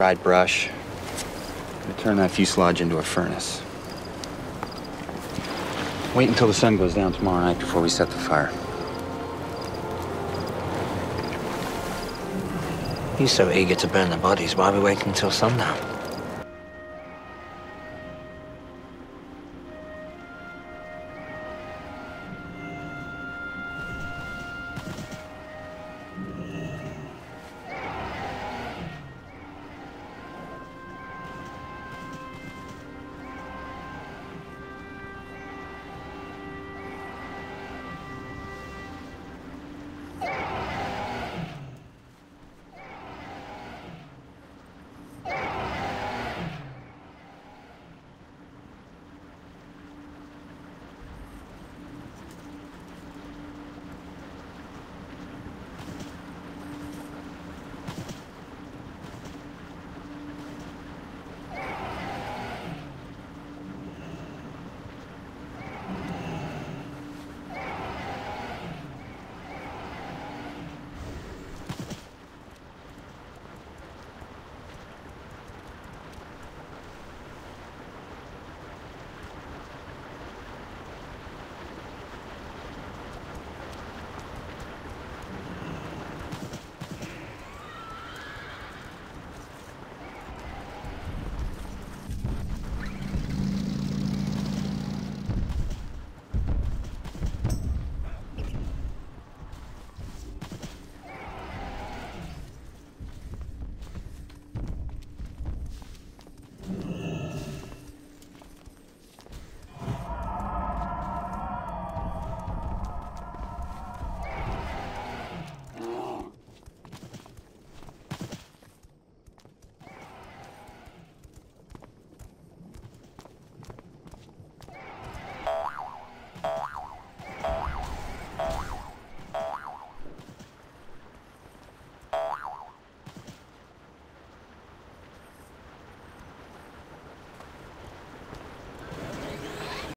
dried brush. To turn that fuselage into a furnace. Wait until the sun goes down tomorrow night before we set the fire. He's so eager to burn the bodies. Why are we waiting until sundown?